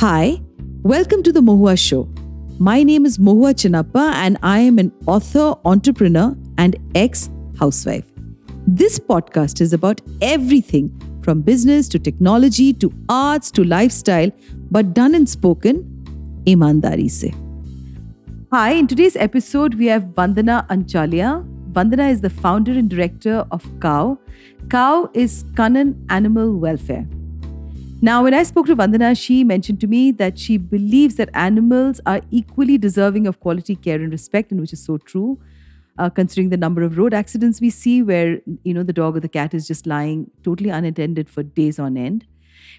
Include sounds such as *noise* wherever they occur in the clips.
Hi, welcome to the Mohua Show. My name is Mohua Chinappa, and I am an author, entrepreneur, and ex housewife. This podcast is about everything from business to technology to arts to lifestyle, but done and spoken imandari se. Hi, in today's episode, we have Vandana Anchalia. Vandana is the founder and director of KAW. KAW is Kannan Animal Welfare. Now, when I spoke to Vandana, she mentioned to me that she believes that animals are equally deserving of quality care and respect, and which is so true, uh, considering the number of road accidents we see where, you know, the dog or the cat is just lying totally unattended for days on end.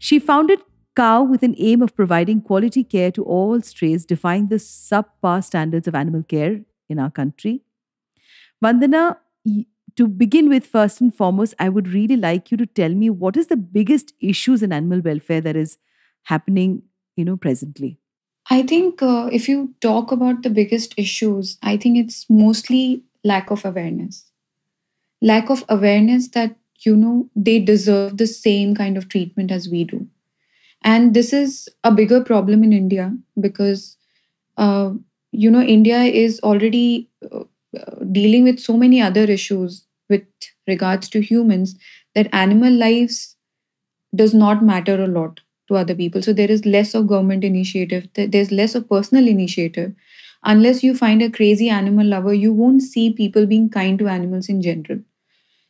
She founded KAW with an aim of providing quality care to all strays, defying the subpar standards of animal care in our country. Vandana, to begin with, first and foremost, I would really like you to tell me what is the biggest issues in animal welfare that is happening, you know, presently. I think uh, if you talk about the biggest issues, I think it's mostly lack of awareness. Lack of awareness that, you know, they deserve the same kind of treatment as we do. And this is a bigger problem in India because, uh, you know, India is already uh, dealing with so many other issues with regards to humans that animal lives does not matter a lot to other people. So there is less of government initiative there's less of personal initiative. Unless you find a crazy animal lover you won't see people being kind to animals in general.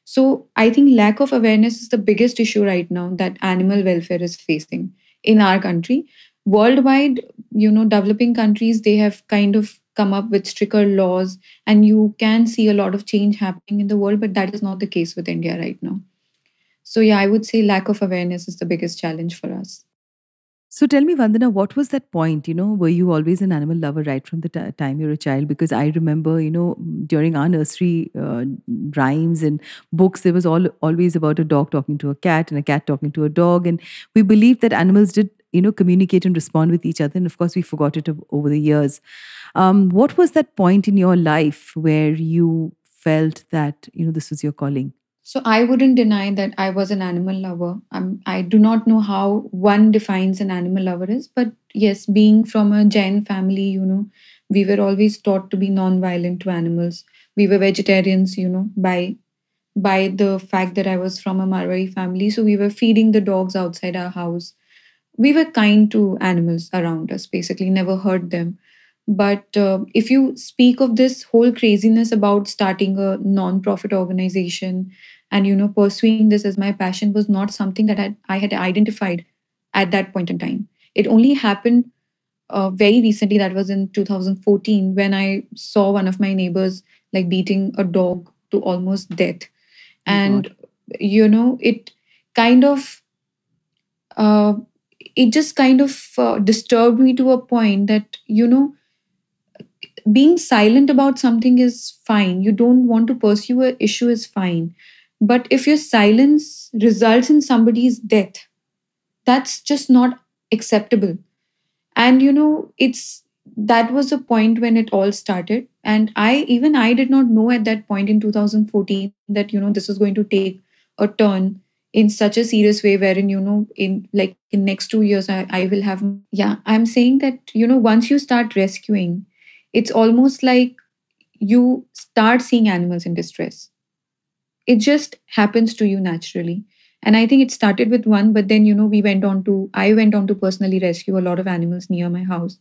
So i think lack of awareness is the biggest issue right now that animal welfare is facing in our country. Worldwide you know developing countries they have kind of come up with stricter laws and you can see a lot of change happening in the world but that is not the case with india right now. So yeah i would say lack of awareness is the biggest challenge for us. So tell me vandana what was that point? You know were you always an animal lover right from the t- time you were a child? Because i remember you know during our nursery uh, rhymes and books there was all always about a dog talking to a cat and a cat talking to a dog. And we believed that animals did you know communicate and respond with each other. And of course we forgot it over the years. Um, what was that point in your life where you felt that you know this was your calling? So i wouldn't deny that i was an animal lover. I'm, i do not know how one defines an animal lover is but yes being from a jain family you know we were always taught to be non-violent to animals. We were vegetarians you know by by the fact that i was from a marwari family. So we were feeding the dogs outside our house we were kind to animals around us, basically, never hurt them. But uh, if you speak of this whole craziness about starting a non-profit organization and you know pursuing this as my passion was not something that I, I had identified at that point in time. It only happened uh, very recently. That was in 2014 when I saw one of my neighbors like beating a dog to almost death, oh and God. you know it kind of uh, it just kind of uh, disturbed me to a point that you know being silent about something is fine. You don't want to pursue an issue is fine. But if your silence results in somebody's death that's just not acceptable. And you know it's that was the point when it all started. And i even i did not know at that point in 2014 that you know this was going to take a turn in such a serious way wherein you know in like in next two years I, I will have yeah. I'm saying that you know once you start rescuing it's almost like you start seeing animals in distress. It just happens to you naturally. And i think it started with one but then you know we went on to i went on to personally rescue a lot of animals near my house.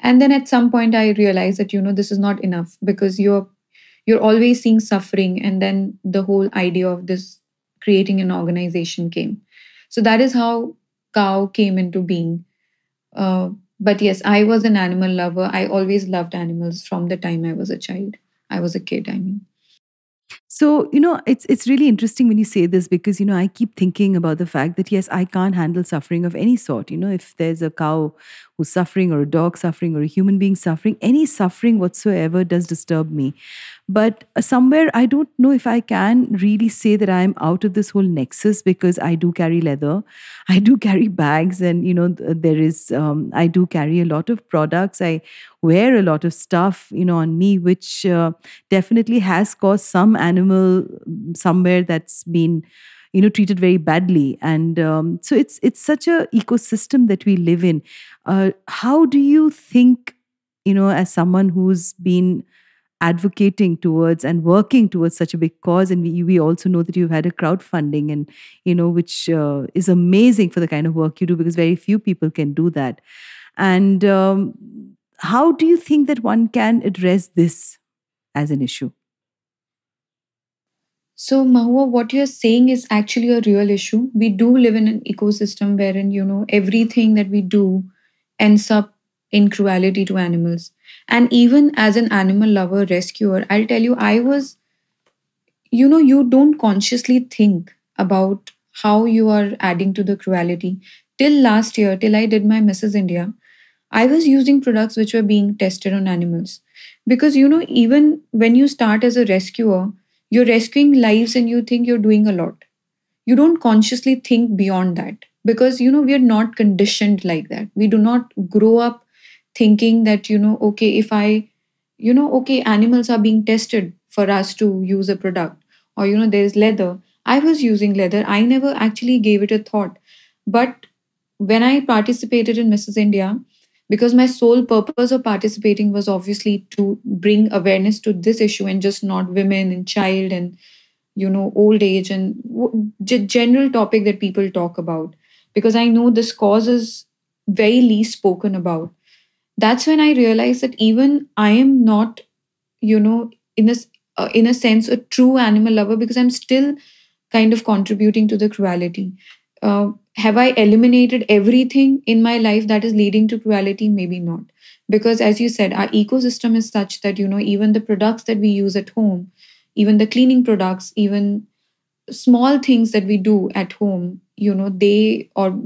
And then at some point i realized that you know this is not enough because you're you're always seeing suffering and then the whole idea of this creating an organization came. So that is how KAW came into being. Uh, but yes, I was an animal lover. I always loved animals from the time I was a child. I was a kid, I mean. So, you know, it's it's really interesting when you say this because, you know, I keep thinking about the fact that yes, I can't handle suffering of any sort. You know, if there's a cow who's suffering or a dog suffering or a human being suffering, any suffering whatsoever does disturb me. But uh, somewhere I don't know if I can really say that I'm out of this whole nexus because I do carry leather, I do carry bags, and you know there is um, I do carry a lot of products. I wear a lot of stuff, you know, on me, which uh, definitely has caused some animal mm, somewhere that's been you know treated very badly. And um, so it's it's such a ecosystem that we live in. Uh, how do you think you know as someone who's been advocating towards and working towards such a big cause. And we, we also know that you've had a crowdfunding and you know which uh, is amazing for the kind of work you do because very few people can do that. And um, how do you think that one can address this as an issue? So Mohua, what you're saying is actually a real issue. We do live in an ecosystem wherein, you know, everything that we do ends up in cruelty to animals. And even as an animal lover, rescuer, I'll tell you, I was, you know, you don't consciously think about how you are adding to the cruelty. Till last year, till I did my Mrs. India, I was using products which were being tested on animals. Because, you know, even when you start as a rescuer, you're rescuing lives and you think you're doing a lot. You don't consciously think beyond that because, you know, we are not conditioned like that. We do not grow up thinking that you know okay if i you know okay animals are being tested for us to use a product or you know there's leather. I was using leather. I never actually gave it a thought. But when i participated in mrs india because my sole purpose of participating was obviously to bring awareness to this issue and just not women and child and you know old age and general topic that people talk about. Because i know this cause is very least spoken about that's when I realized that even I am not, you know, in a uh, in a sense, a true animal lover because I'm still kind of contributing to the cruelty. Uh, have I eliminated everything in my life that is leading to cruelty? Maybe not. Because as you said, our ecosystem is such that, you know, even the products that we use at home, even the cleaning products, even small things that we do at home, you know, they, or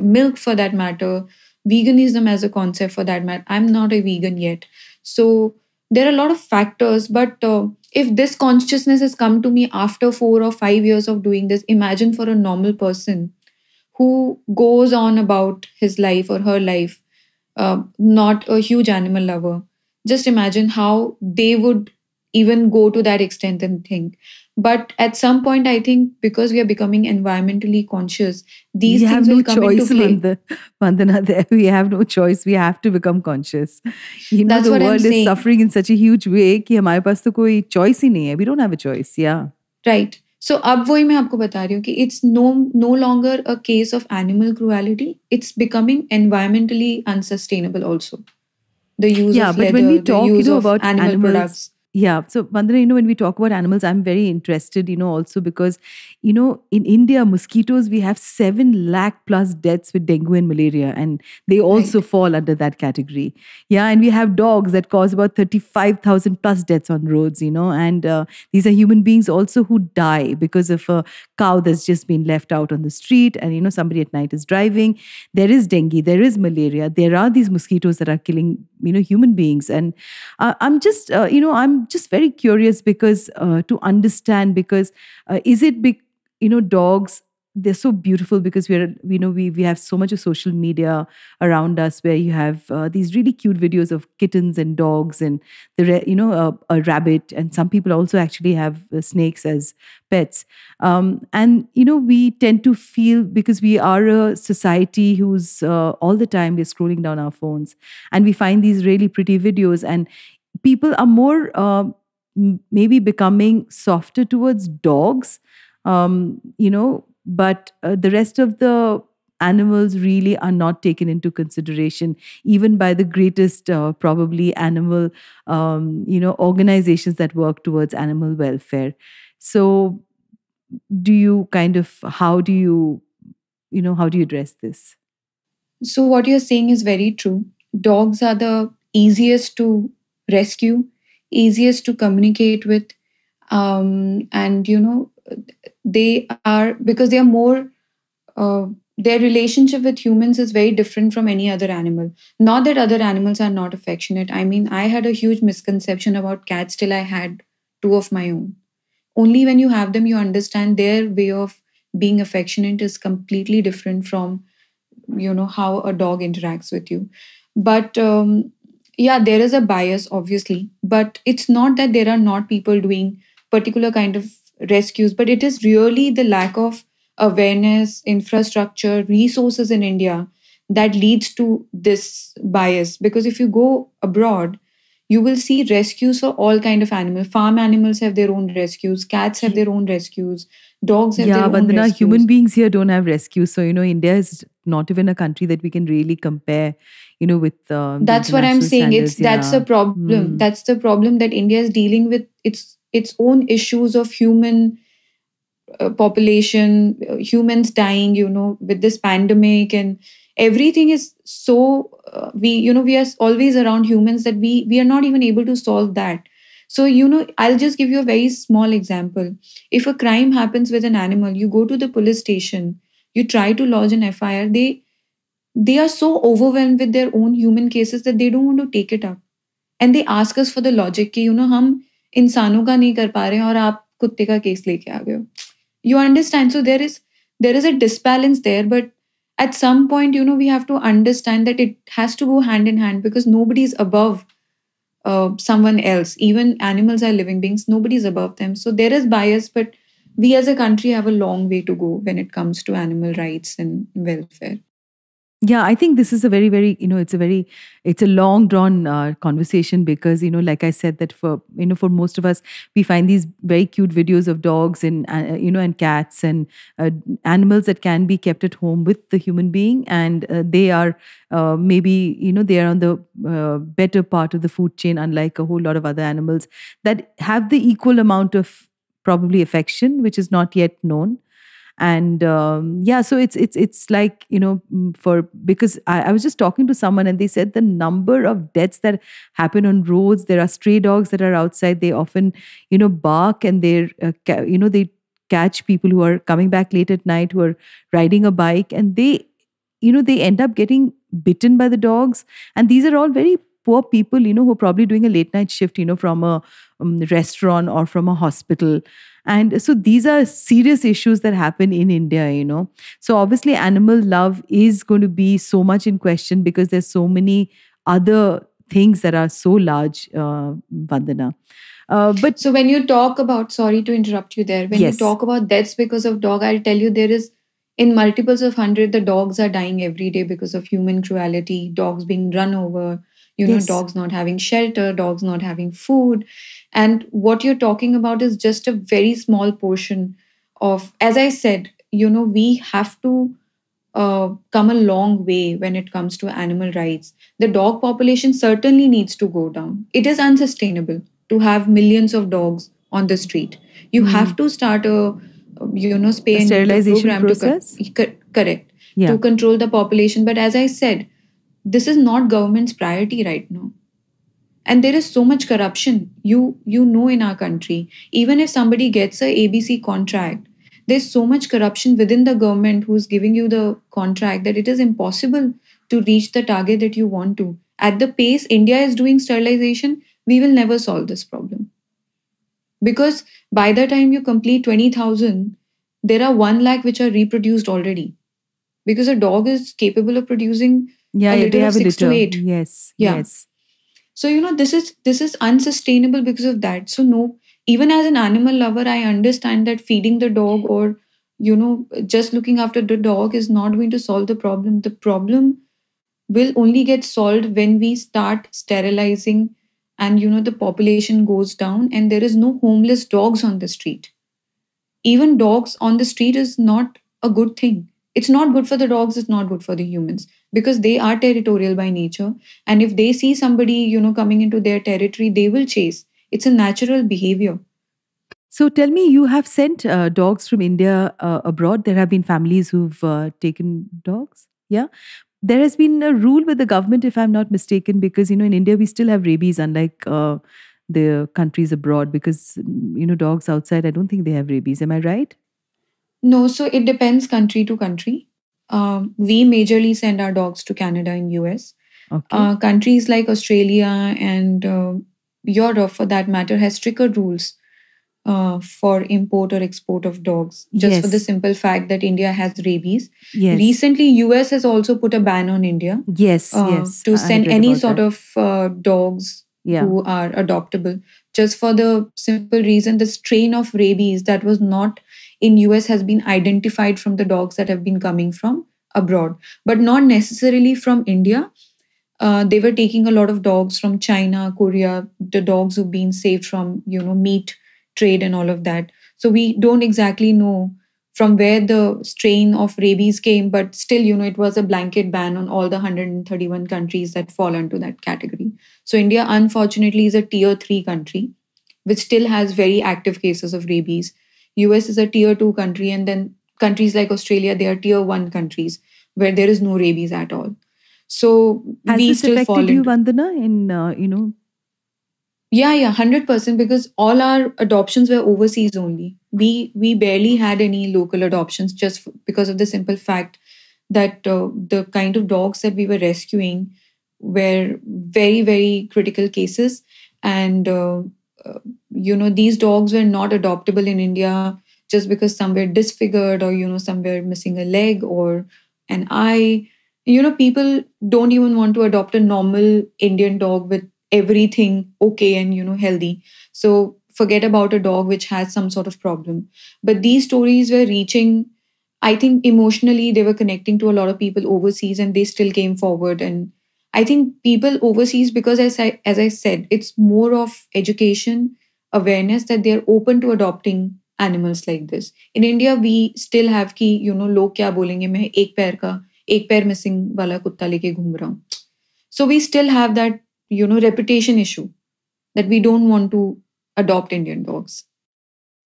milk for that matter, veganism as a concept for that matter. I'm not a vegan yet. So there are a lot of factors, but uh, if this consciousness has come to me after four or five years of doing this, imagine for a normal person who goes on about his life or her life, uh, not a huge animal lover. Just imagine how they would even go to that extent and think but at some point i think because we are becoming environmentally conscious these we things have will no come choice, into play Vandana, there we *laughs* have no choice we have to become conscious you know That's the what world I'm is saying. suffering in such a huge way कि हमारे पास तो कोई choice ही नहीं है we don't have a choice yeah right so अब वही मैं आपको बता रही हूँ कि it's no no longer a case of animal cruelty it's becoming environmentally unsustainable also the use yeah of but leather when we the talk you use know of about animal animals products yeah so Vandana, you know when we talk about animals i'm very interested you know also because you know in india mosquitoes we have 7 lakh plus deaths with dengue and malaria and they also Right. fall under that category yeah and we have dogs that cause about 35000 plus deaths on roads you know and uh, these are human beings also who die because of a cow that's just been left out on the street and you know somebody at night is driving there is dengue there is malaria there are these mosquitoes that are killing you know human beings and uh, i'm just uh, you know i'm just very curious because uh, to understand because uh, is it big you know dogs they're so beautiful because we're you know we we have so much of social media around us where you have uh, these really cute videos of kittens and dogs and the you know a, a rabbit and some people also actually have uh, snakes as pets. Um, and you know we tend to feel because we are a society who's uh, all the time we're scrolling down our phones and we find these really pretty videos and people are more uh, maybe becoming softer towards dogs um, you know but uh, the rest of the animals really are not taken into consideration even by the greatest uh, probably animal um, you know organizations that work towards animal welfare so do you kind of how do you you know how do you address this So, what you're saying is very true. Dogs are the easiest to rescue, easiest to communicate with. Um, and, you know, they are, because they are more, uh, their relationship with humans is very different from any other animal. Not that other animals are not affectionate. I mean, I had a huge misconception about cats till I had two of my own. Only when you have them, you understand their way of being affectionate is completely different from you know how a dog interacts with you but um, yeah there is a bias obviously but it's not that there are not people doing particular kind of rescues but it is really the lack of awareness infrastructure resources in india that leads to this bias because if you go abroad you will see rescues for all kind of animals farm animals have their own rescues cats have their own rescues dogs have yeah, their but own rescues. human beings here don't have rescues. So, you know, India is not even a country that we can really compare, you know, with. The that's what i'm saying it's standards, that's yeah. the problem Mm. that's the problem that india is dealing with its its own issues of human uh, population uh, humans dying you know with this pandemic and everything is so uh, we you know we are always around humans that we we are not even able to solve that so you know i'll just give you a very small example if a crime happens with an animal you go to the police station you try to lodge an fir they they are so overwhelmed with their own human cases that they don't want to take it up and they ask us for the logic कि you know हम इंसानों का नहीं कर पा रहे हैं और आप कुत्ते का केस लेके आ गए हो you understand so there is there is a disbalance there but at some point you know we have to understand that it has to go hand in hand because nobody is above uh, someone else even animals are living beings nobody is above them so there is bias but we as a country have a long way to go when it comes to animal rights and welfare yeah i think this is a very very you know it's a very it's a long drawn uh, conversation because you know like i said that for you know for most of us we find these very cute videos of dogs and uh, you know and cats and uh, animals that can be kept at home with the human being and uh, they are uh, maybe you know they are on the uh, better part of the food chain unlike a whole lot of other animals that have the equal amount of probably affection which is not yet known and um, yeah so it's it's it's like you know mm, for because I, I was just talking to someone and they said the number of deaths that happen on roads there are stray dogs that are outside they often you know bark and they're uh, you know they catch people who are coming back late at night who are riding a bike and they you know they end up getting bitten by the dogs. And these are all very poor people you know who are probably doing a late night shift you know from a um, restaurant or from a hospital and so these are serious issues that happen in india you know so obviously animal love is going to be so much in question because there's so many other things that are so large uh, vandana uh, but So when you talk about, sorry to interrupt you there, when Yes. you talk about deaths because of dog, I'll tell you there is in multiples of hundred, the dogs are dying every day because of human cruelty, dogs being run over, you know, dogs not having shelter, dogs not having food. And what you're talking about is just a very small portion of, as I said, you know, we have to uh, come a long way when it comes to animal rights. The dog population certainly needs to go down. It is unsustainable to have millions of dogs on the street. You Hmm. have to start a you know spay and sterilization program process? to co- correct yeah to control the population. But as I said, this is not government's priority right now. And there is so much corruption. You you know in our country, even if somebody gets a ABC contract, there's so much corruption within the government who's giving you the contract that it is impossible to reach the target that you want to. At the pace India is doing sterilization, we will never solve this problem. Because by the time you complete 20,000, there are 1 lakh which are reproduced already. Because a dog is capable of producing yeah, a yeah they litter of have a six to litter eight. yes Yeah. yes so you know this is this is unsustainable because of that. So no even as an animal lover i understand that feeding the dog or you know just looking after the dog is not going to solve the problem. The problem will only get solved when we start sterilizing and you know the population goes down and there is no homeless dogs on the street. Even dogs on the street is not a good thing. It's not good for the dogs it's not good for the humans because they are territorial by nature and if they see somebody you know coming into their territory they will chase it's a natural behavior So tell me, you have sent uh, dogs from India uh, abroad. There have been families who've uh, taken dogs. Yeah. There has been a rule with the government, if I'm not mistaken, because, you know, in India, we still have rabies, unlike uh, the countries abroad, because, you know, dogs outside, I don't think they have rabies. Am I right? no so it depends country to country um, we majorly send our dogs to canada and us Okay. uh, countries like australia and uh, europe for that matter has stricter rules uh, for import or export of dogs just for the simple fact that india has rabies yes. recently us has also put a ban on india yes. uh, yes. to send any sort that. of uh, dogs Yeah. who are adoptable just for the simple reason the strain of rabies that was not in US has been identified from the dogs that have been coming from abroad, but not necessarily from India. Uh, they were taking a lot of dogs from China, Korea, the dogs who've been saved from, you know, meat trade and all of that. So we don't exactly know from where the strain of rabies came, but still, you know, it was a blanket ban on all the 131 countries that fall into that category. So India, unfortunately, is a tier three country, which still has very active cases of rabies. US is a tier two country, and then countries like Australia, they are tier one countries where there is no rabies at all. So Has we this still affected fall you, into Vandana, in uh, you know? yeah, yeah, hundred percent. Because all our adoptions were overseas only. We we barely had any local adoptions just f- because of the simple fact that uh, the kind of dogs that we were rescuing were very very critical cases, and uh, uh, you know these dogs were not adoptable in India just because some were disfigured or you know some were missing a leg or an eye. You know, people don't even want to adopt a normal Indian dog with everything okay and you know healthy. So forget about a dog which has some sort of problem. But these stories were reaching i think emotionally they were connecting to a lot of people overseas and they still came forward. And i think people overseas because as i as i said it's more of education awareness that they're open to adopting animals like this. In india we still have ki you know log kya bolenge main ek pair ka ek pair missing wala kutta leke ghum raha hu. So we still have that you know reputation issue that we don't want to adopt indian dogs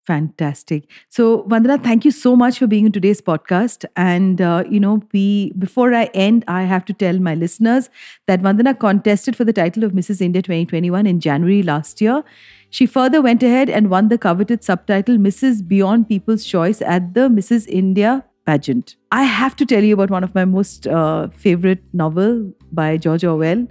Fantastic. So, Vandana, thank you so much for being in today's podcast. And uh, you know, we before I end, I have to tell my listeners that Vandana contested for the title of Mrs. India 2021 in January last year. She further went ahead and won the coveted subtitle Mrs. Beyond People's Choice at the Mrs. India pageant. I have to tell you about one of my most uh, favorite novel by George Orwell.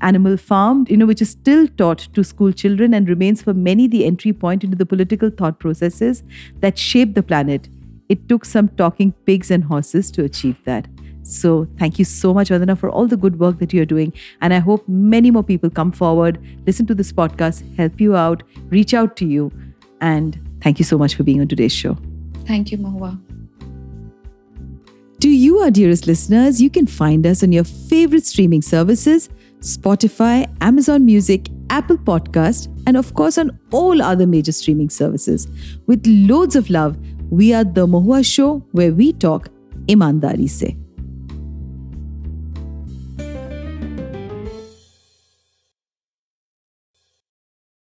Animal Farm, you know, which is still taught to school children and remains for many the entry point into the political thought processes that shape the planet. It took some talking pigs and horses to achieve that. So, thank you so much, Vandana, for all the good work that you're doing. And I hope many more people come forward, listen to this podcast, help you out, reach out to you. And thank you so much for being on today's show. thank you mohua To you, our dearest listeners, you can find us on your favorite streaming services Spotify, Amazon Music, Apple Podcast, and of course on all other major streaming services. With loads of love, we are The Mohua Show, where we talk imandari se.